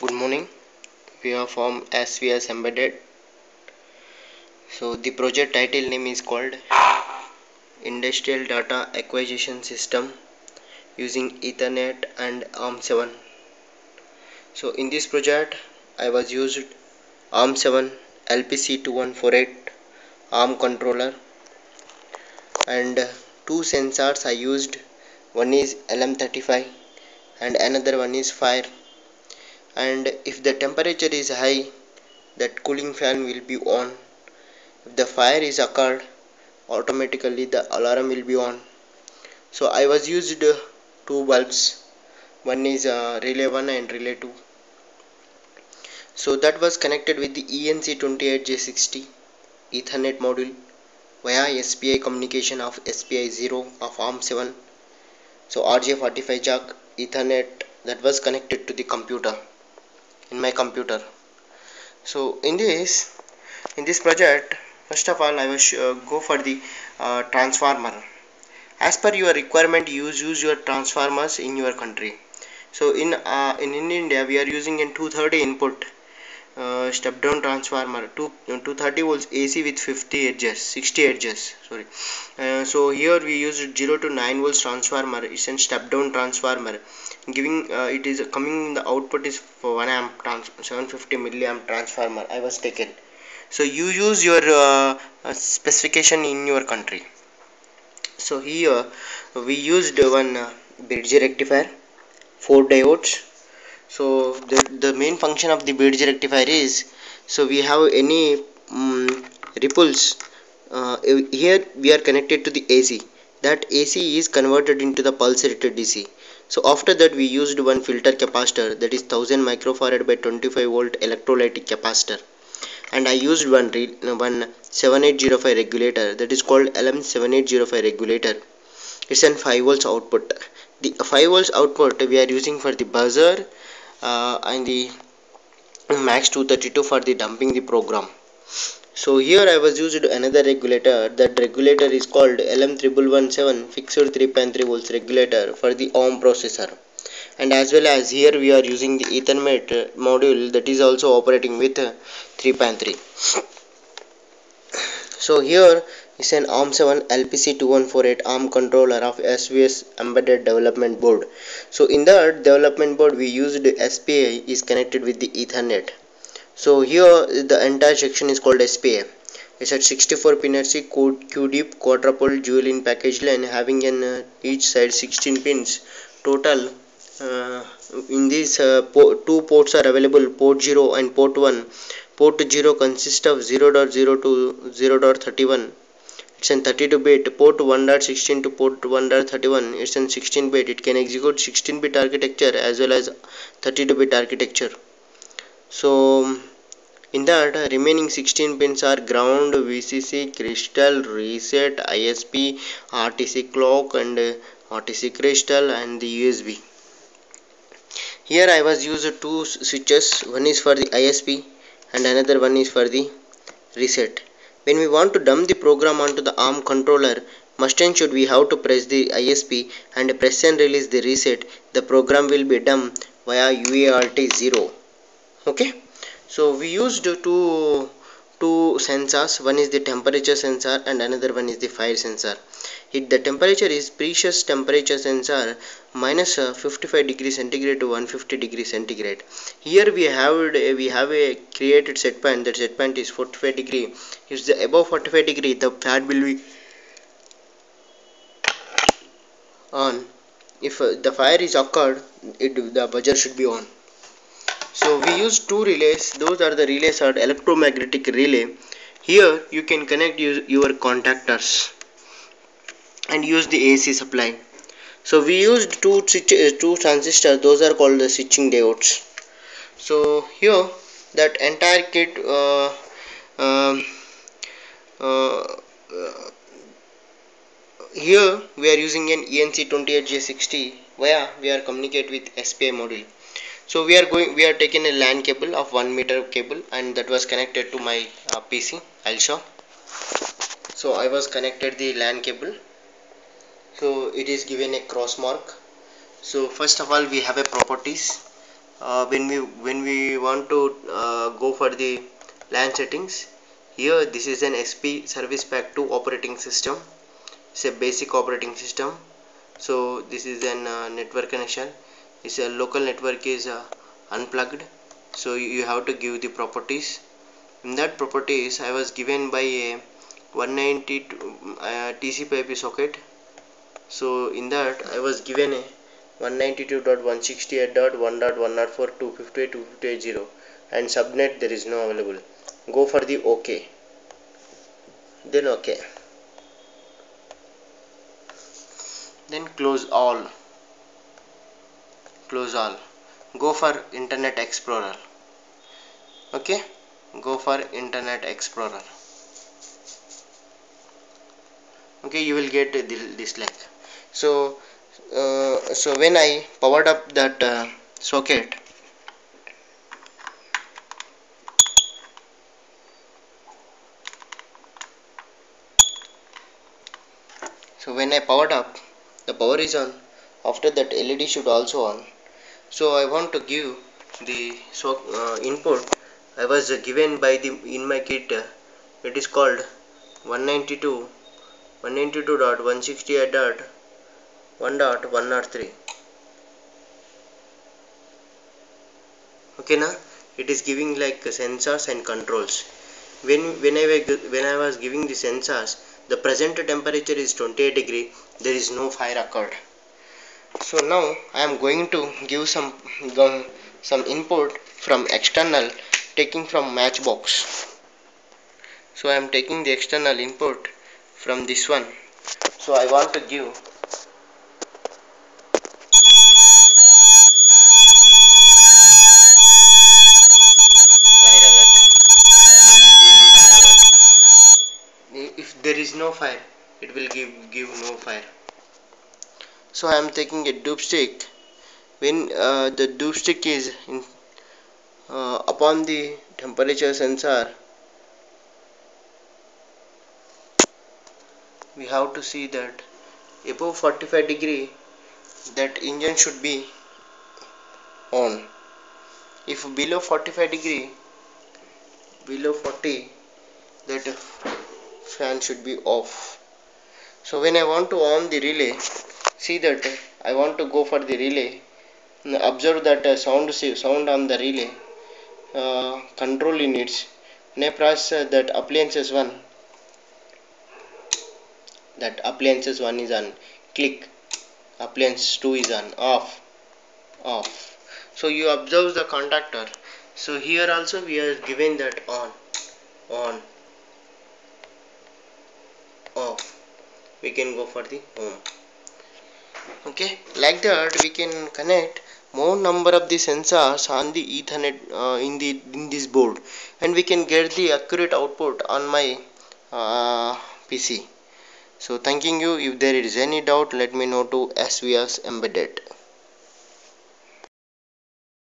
good morning. We are from SVS embedded. So the project title name is called industrial data acquisition system using ethernet and arm7 so in this project i was used arm7 lpc2148 arm controller and two sensors i used. One is lm35 and another one is fire and if the temperature is high that cooling fan will be on. If the fire is occurred automatically the alarm will be on. So I was used two bulbs. One is uh, relay 1 and relay 2 so that was connected with the ENC28J60 Ethernet module via SPI communication of SPI 0 of ARM7 so RJ45 jack Ethernet that was connected to the computer in my computer. So in this in this project first of all I will uh, go for the uh, transformer. As per your requirement use use your transformers in your country. So in uh, in, in India we are using in 230 input uh, step down transformer to 230 volts AC with 50 edges 60 edges sorry. Uh, so here we use 0 to 9 volts transformer it's a step down transformer. Giving uh, it is coming the output is for 1 amp trans 750 milliamp transformer I was taken. So you use your uh, uh, specification in your country. So here we used one uh, bridge rectifier four diodes so the, the main function of the bridge rectifier is so we have any um, ripples uh, here we are connected to the AC that AC is converted into the pulsated DC so after that we used one filter capacitor that is 1000 microfarad by 25 volt electrolytic capacitor. And I used one one 7805 regulator that is called LM7805 regulator. It's an 5 volts output. The 5 volts output we are using for the buzzer Uh, and the max 232 for the dumping the program. So here I was used another regulator. That regulator is called LM3117 fixed 3.3 volts regulator for the ARM processor. And as well as here we are using the Ethernet module that is also operating with 3.3 so here is an ARM7 LPC2148 ARM controller of SVS embedded development board. So in that development board we used SPI is connected with the Ethernet. So here the entire section is called SPI. It's at 64 pin RC code QDIP quadruple dual in package line having an uh, each side 16 pins total uh, in these uh, po two ports are available port 0 and port 1 port 0 consists of 0.0 to 0.31 it's an 32 bit port 1.16 to port 1.31 it's an 16 bit. It can execute 16 bit architecture as well as 32 bit architecture. So in that remaining 16 pins are ground vcc crystal reset isp rtc clock and uh, rtc crystal and the usb here i was used two switches. One is for the isp and another one is for the reset when we want to dump the program onto the ARM controller, must and should we have to press the ISP and press and release the reset, the program will be dumped via UART 0. Okay, so we used two two sensors one is the temperature sensor and another one is the fire sensor. If the temperature is precious temperature sensor uh, 55 degree centigrade to 150 degree centigrade. Here we have we have a created set point. That set point is 45 degree. If the above 45 degree the fan will be on. If uh, the fire is occurred it the buzzer should be on so we use two relays. Those are the relays are electromagnetic relay. Here you can connect your contactors and use the AC supply. So we used two uh, two transistors. Those are called the switching diodes. So here that entire kit uh, um, uh, uh, here we are using an ENC28J60 where we are communicate with SPI module so we are going we are taking a LAN cable of 1 meter cable and that was connected to my uh, PC I'll show. So I was connected the LAN cable. So it is given a cross mark. So first of all we have a properties. Uh, when we when we want to uh, go for the LAN settings here this is an SP service pack 2 operating system. It's a basic operating system. So this is an uh, network connection it's a local network is uh, unplugged. So you have to give the properties. In that properties I was given by a 192 uh, TCP IP socket. So in that I was given a 192.168.1.104.258.258.0 and subnet there is no available. Go for the OK. Then OK. Then close all close all go for internet explorer. Okay? Go for internet explorer. Okay you will get this like so uh, so when I powered up that uh, socket so when I powered up the power is on. After that LED should also on so I want to give the so uh, input. I was given by the in my kit uh, it is called 192 192.168.1.103 okay now it is giving like sensors and controls. When when I when I was giving the sensors the present temperature is 28 degree there is no fire occurred so now I am going to give some um, some input from external taking from matchbox. So I am taking the external input from this one. So I want to give if there is no fire it will give give no fire so I am taking a doop stick when uh, the doop stick is in, uh, upon the temperature sensor we have to see that above 45 degree that engine should be on. If below 45 degree below 40 that fan should be off. So when I want to on the relay see that I want to go for the relay. Observe that uh, sound sound on the relay. Uh, control units. I press uh, that appliances one. That appliances 1 is on. Click. Appliance 2 is on. Off. Off. So you observe the contactor so here also we are given that on. On. Off. We can go for the home okay? Like that we can connect more number of the sensors on the ethernet uh, in the in this board. And we can get the accurate output on my uh, pc so thanking you. If there is any doubt let me know to svs embedded